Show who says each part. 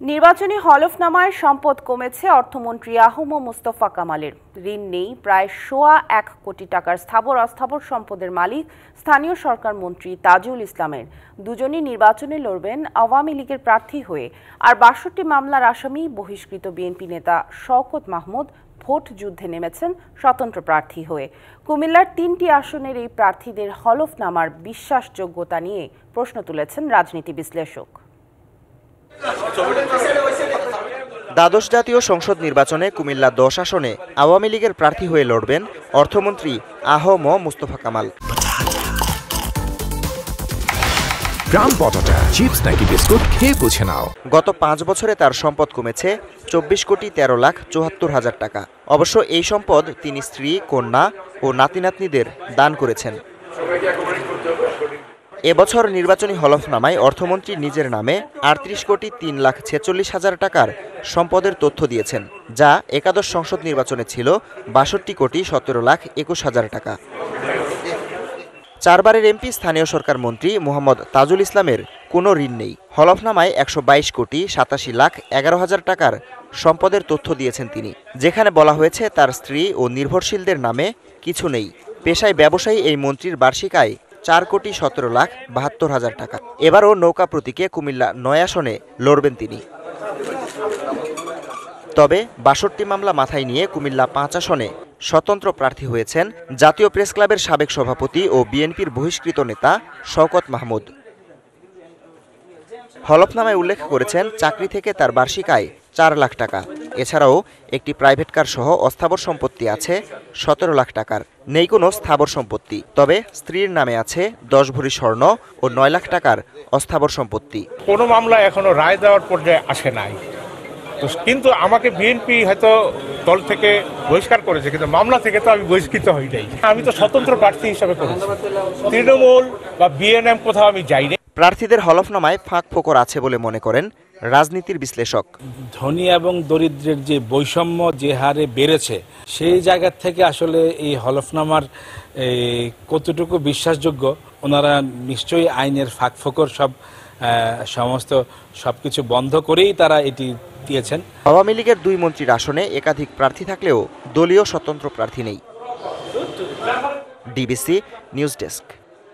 Speaker 1: নির্বাচনী হলফনামায় সম্পদ কমেছে অর্থমন্ত্রী আহম মুস্তফা কামালের। ঋণ নেই, প্রায় সোয়া এক কোটি টাকার স্থাবর অস্থাবর সম্পদের মালিক স্থানীয় সরকার মন্ত্রী তাজুল ইসলামের। দুজনই নির্বাচনে লড়বেন আওয়ামী লীগের প্রার্থী হয়ে। আর বাষট্টি মামলার আসামি বহিষ্কৃত বিএনপি নেতা শওকত মাহমুদ ভোট যুদ্ধে নেমেছেন স্বতন্ত্র প্রার্থী হয়ে। কুমিল্লার তিনটি আসনের এই প্রার্থীদের হলফনামার বিশ্বাসযোগ্যতা নিয়ে প্রশ্ন তুলেছেন রাজনীতি বিশ্লেষক।
Speaker 2: দ্বাদশ জাতীয় সংসদ নির্বাচনে কুমিল্লা দশ আসনে আওয়ামী লীগের প্রার্থী হয়ে লড়বেন অর্থমন্ত্রী আহ ম মুস্তফা কামাল।
Speaker 3: গ্রাম পটাটা চিপস নাকি বিস্কুট খেয়ে বুঝে নাও।
Speaker 2: গত পাঁচ বছরে তার সম্পদ কমেছে চব্বিশ কোটি তেরো লাখ চুয়াত্তর হাজার টাকা। অবশ্য এই সম্পদ তিনি স্ত্রী কন্যা ও নাতি নাতনিদের দান করেছেন। এবছর নির্বাচনী হলফনামায় অর্থমন্ত্রী নিজের নামে আটত্রিশ কোটি তিন লাখ ছেচল্লিশ হাজার টাকার সম্পদের তথ্য দিয়েছেন, যা একাদশ সংসদ নির্বাচনে ছিল বাষট্টি কোটি সতেরো লাখ একুশ হাজার টাকা। চারবারের এমপি, স্থানীয় সরকার মন্ত্রী মোহাম্মদ তাজুল ইসলামের কোনো ঋণ নেই। হলফনামায় একশো বাইশ কোটি সাতাশি লাখ এগারো হাজার টাকার সম্পদের তথ্য দিয়েছেন তিনি, যেখানে বলা হয়েছে তার স্ত্রী ও নির্ভরশীলদের নামে কিছু নেই। পেশায় ব্যবসায়ী এই মন্ত্রীর বার্ষিক আয় চার কোটি সতেরো লাখ বাহাত্তর হাজার টাকা। এবারও নৌকা প্রতীকে কুমিল্লা নয় আসনে লড়বেন তিনি। তবে বাষট্টি মামলা মাথায় নিয়ে কুমিল্লা পাঁচ আসনে স্বতন্ত্র প্রার্থী হয়েছেন জাতীয় প্রেস ক্লাবের সাবেক সভাপতি ও বিএনপির বহিষ্কৃত নেতা শওকত মাহমুদ। হলফনামায় উল্লেখ করেছেন, চাকরি থেকে তার বার্ষিক আয় চার লাখ টাকা। এছাড়াও একটি প্রাইভেট কার সহ অস্থাবর সম্পত্তি আছে সতেরো লাখ টাকার। নেই কোনো স্থাবর সম্পত্তি। তবে স্ত্রীর নামে আছে দশ ভরি স্বর্ণ ও নয় লাখ টাকার অস্থাবর সম্পত্তি।
Speaker 4: কোনো মামলা এখনও রায় দেওয়ার পর্যায়ে আসে নাই। তো কিন্তু আমাকে বিএনপি হয়তো দল থেকে বহিষ্কার করেছে কিন্তু মামলা থেকে তো আমি বহিষ্কৃত হই নাই। আমি তো স্বতন্ত্র প্রার্থী হিসাবে করেছি। তৃণমূল বা বিএনএম কোথাও আমি যাইনি।
Speaker 2: প্রার্থীদের হলফনামায় ফাঁক ফোকর আছে বলে মনে করেন রাজনীতির বিশ্লেষক।
Speaker 5: ধনী এবং দরিদ্রের যে বৈষম্য যে হারে বেড়েছে সেই জায়গা থেকে আসলে এই হলফনামার কতটুকু বিশ্বাসযোগ্য ওনারা নিশ্চয়ই আইনের ফাঁক ফোকর সব সমস্ত সবকিছু বন্ধ করেই তারা এটি দিয়েছেন।
Speaker 2: আওয়ামী লীগের দুই মন্ত্রীর আসনে একাধিক প্রার্থী থাকলেও দলীয় স্বতন্ত্র প্রার্থী নেই। DBC news desk.